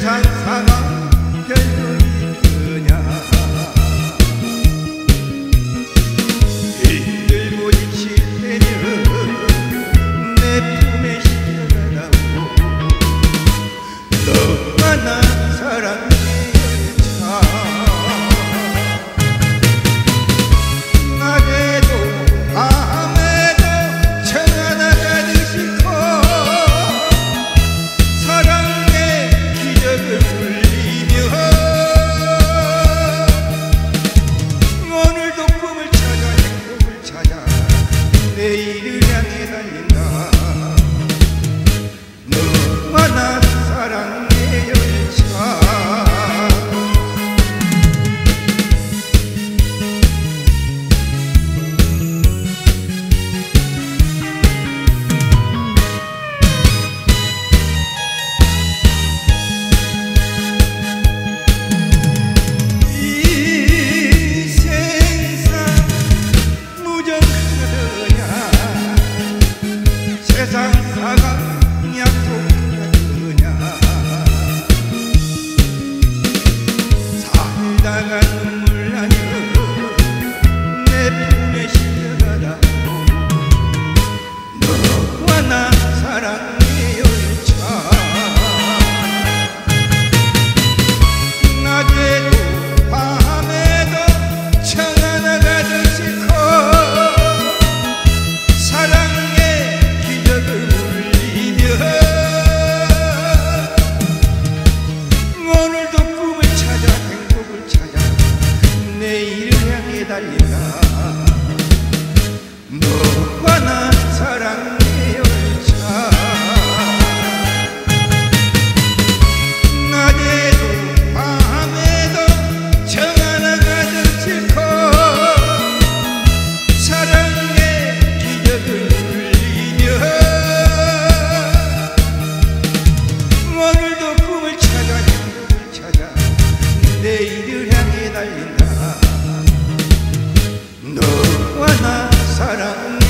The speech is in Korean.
Tanzmann. You. Dana 날린다. 너와 나 사랑